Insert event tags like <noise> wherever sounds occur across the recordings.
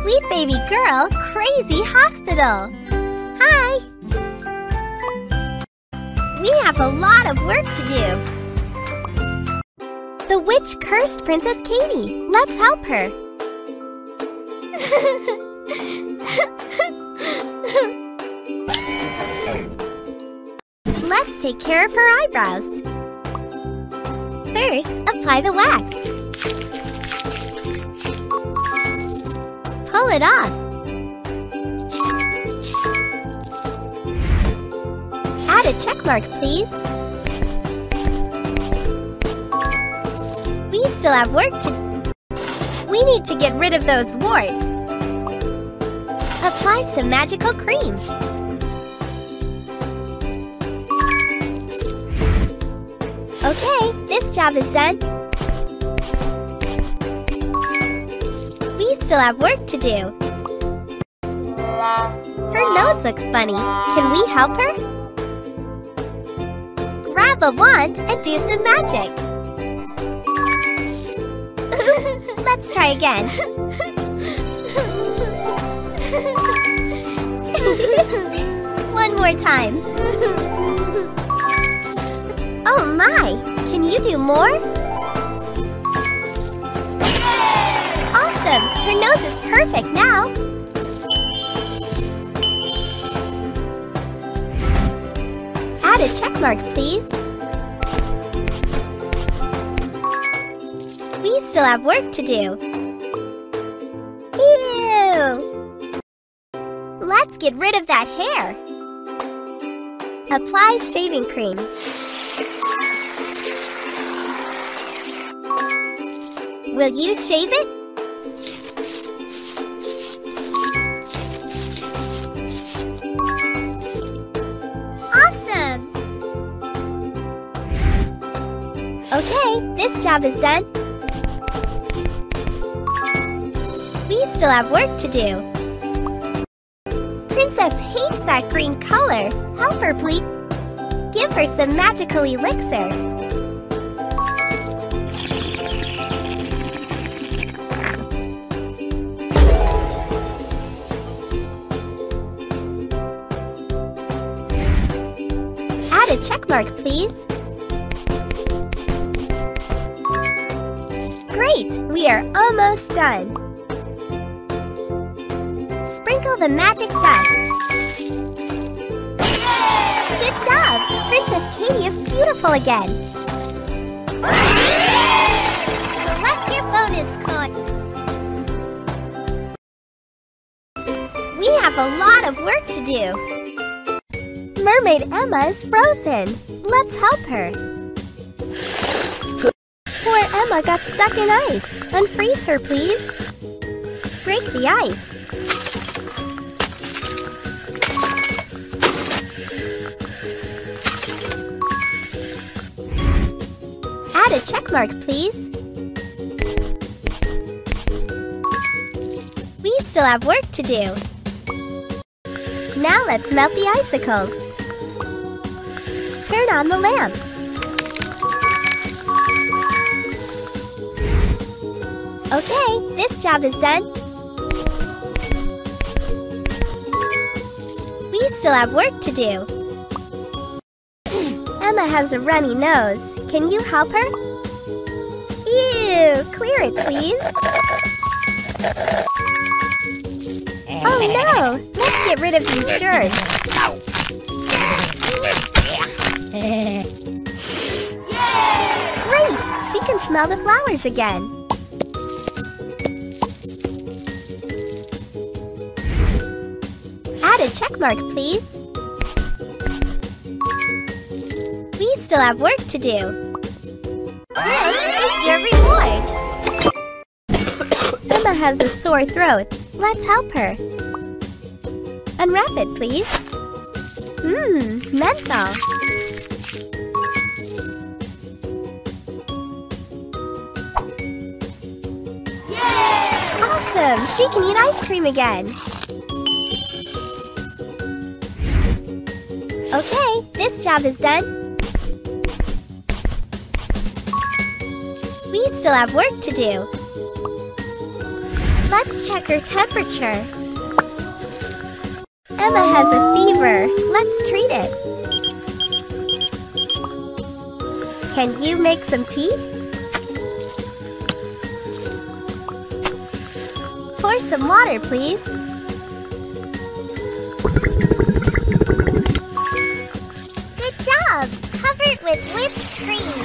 Sweet Baby Girl Crazy Hospital. Hi! We have a lot of work to do. The witch cursed Princess Katie. Let's help her. Let's take care of her eyebrows. First, apply the wax. It off. Add a check mark, please. We still have work to do. We need to get rid of those warts. Apply some magical cream. Okay, this job is done. Still have work to do. Her nose looks funny. Can we help her? Grab a wand and do some magic. <laughs> Let's try again. <laughs> One more time. Oh my! Can you do more? Her nose is perfect now! Add a check mark, please. We still have work to do. Ew! Let's get rid of that hair. Apply shaving cream. Will you shave it? Okay, this job is done. We still have work to do. Princess hates that green color. Help her, please. Give her some magical elixir. Add a check mark, please. Great! We are almost done. Sprinkle the magic dust. Good job! Princess Katie is beautiful again. Collect your bonus coin. We have a lot of work to do. Mermaid Emma is frozen. Let's help her. Emma got stuck in ice. Unfreeze her, please. Break the ice. Add a check mark, please. We still have work to do. Now let's melt the icicles. Turn on the lamp. Okay, this job is done. We still have work to do. Emma has a runny nose. Can you help her? Ew, clear it, please. Oh no! Let's get rid of these germs. <laughs> Great! She can smell the flowers again. A check mark, please. We still have work to do. This is your reward. Emma has a sore throat. Let's help her. Unwrap it, please. Mmm, menthol. Awesome! She can eat ice cream again. Okay, this job is done. We still have work to do. Let's check her temperature. Emma has a fever. Let's treat it. Can you make some tea? Pour some water, please. With whipped cream.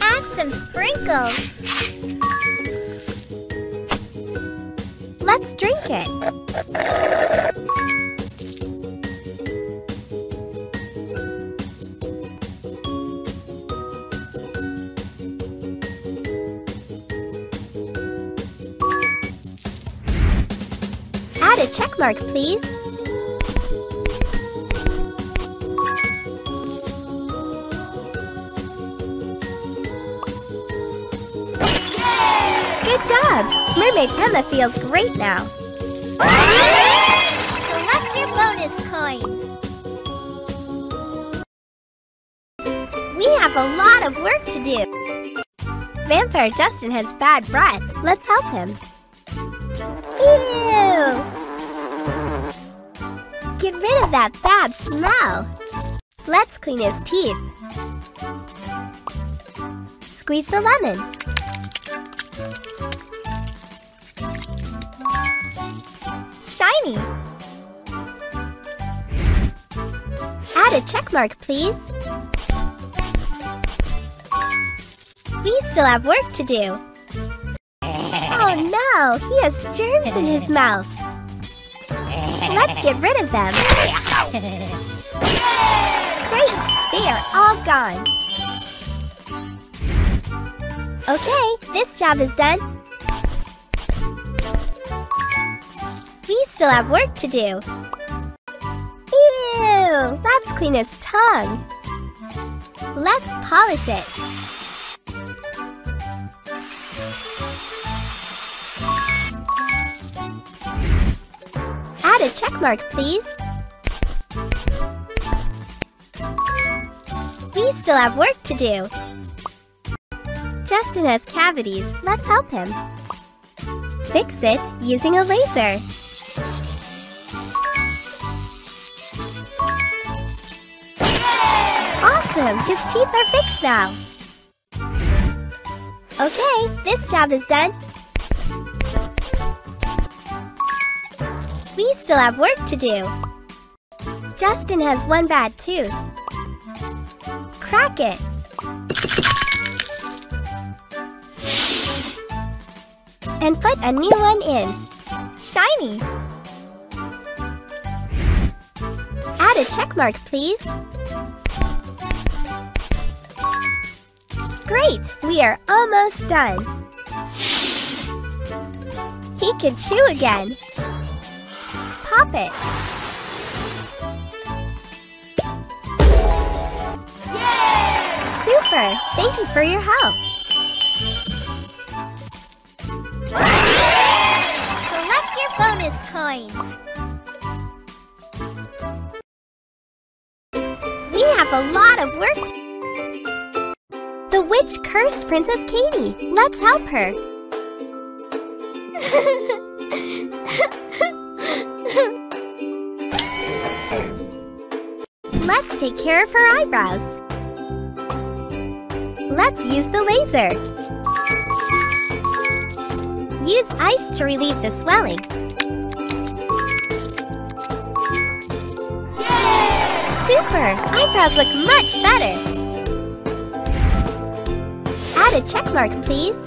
Add some sprinkles. Let's drink it. Add a check mark, please. Good job! Mermaid Emma feels great now. Collect your bonus coins. We have a lot of work to do. Vampire Justin has bad breath. Let's help him. Ew! Get rid of that bad smell. Let's clean his teeth. Squeeze the lemon. Shiny. Add a check mark, please. We still have work to do. Oh no, he has germs in his mouth. Let's get rid of them. Great, they are all gone. Okay, this job is done. Still have work to do. Ew, let's clean his tongue. Let's polish it. Add a check mark, please. We still have work to do. Justin has cavities. Let's help him. Fix it using a laser. Awesome! His teeth are fixed now. Okay, this job is done. We still have work to do. Justin has one bad tooth. Crack it. And put a new one in. Shiny. Add a check mark, please. Great! We are almost done. He can chew again. Pop it. Yay! Super! Thank you for your help. Collect your bonus coins. Cursed Princess Katie. Let's help her. Let's take care of her eyebrows. Let's use the laser. Use ice to relieve the swelling. Super! Eyebrows look much better. Add a check mark, please.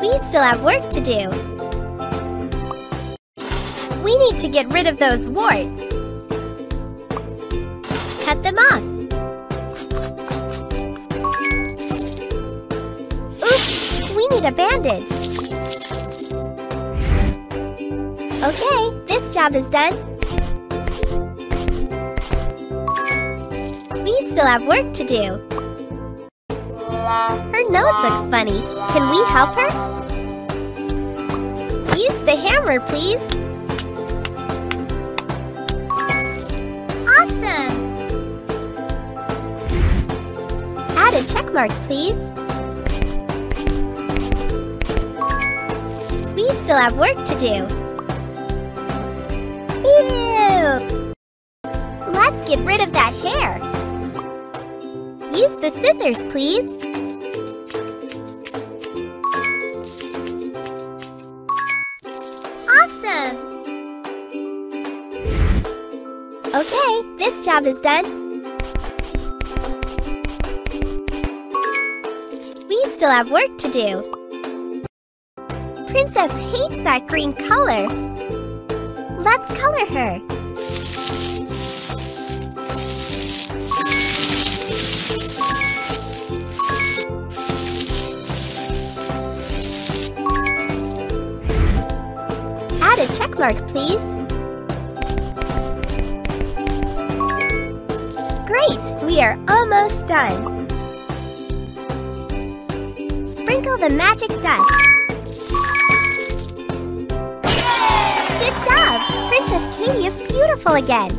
We still have work to do. We need to get rid of those warts. Cut them off. Oops, we need a bandage. Okay, this job is done. Still have work to do. Her nose looks funny. Can we help her? Use the hammer, please. Awesome! Add a check mark, please. We still have work to do. Ew! Let's get rid of that hair. Use the scissors, please. Awesome! Okay, this job is done. We still have work to do. Princess hates that green color. Let's color her. Add a check mark, please. Great! We are almost done. Sprinkle the magic dust. Good job! Princess Katie is beautiful again.